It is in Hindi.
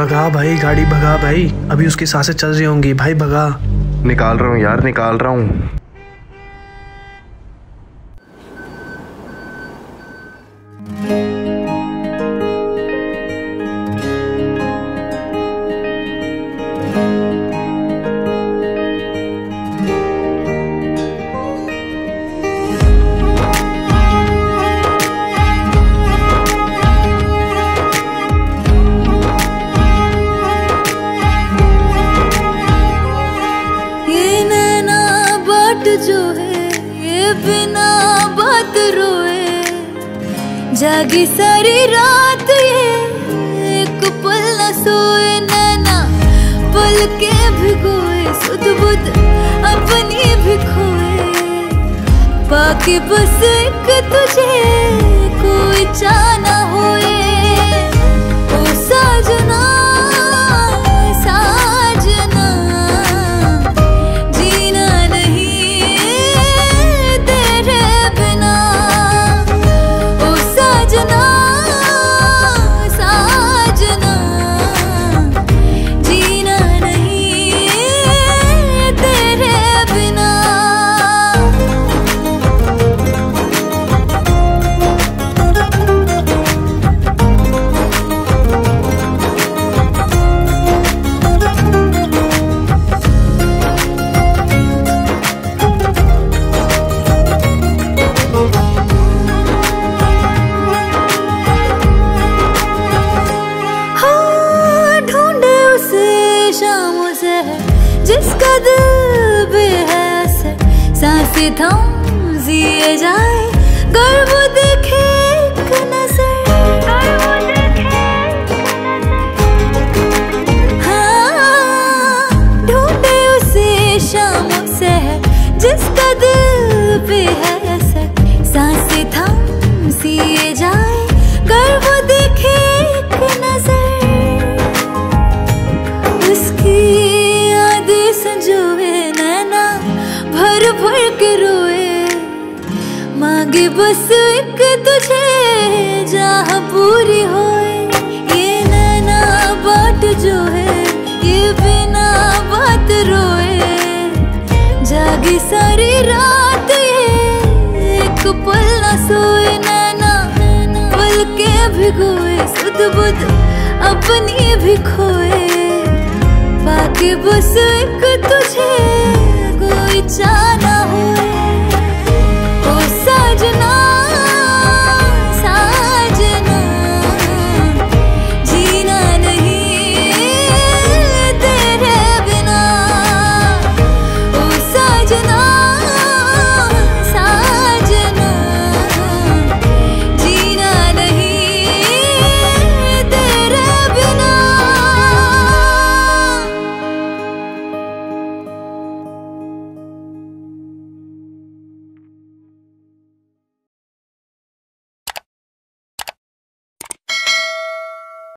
भगा भाई, गाड़ी भगा भाई। अभी उसकी साँसें चल रही होंगी। भाई भगा। निकाल रहा हूँ यार, निकाल रहा हूँ। ये जो है, ये बिना बात रोए। जागी सारी रात ये, एक पल न सोए नैना। पल के भिगोए सुध बुध अपनी भी खोए। बाकी बस एक तुझे थम जिए जाए कर बस एक तुझे जहाँ पूरी होए। ये नैना बाट जो है, ये बिना बात रोए। जागी सारी रात ये, एक पल न सोए नैना। पल के भिगोए सुध बुध अपनी भी खोए। बाकी बस एक तुझे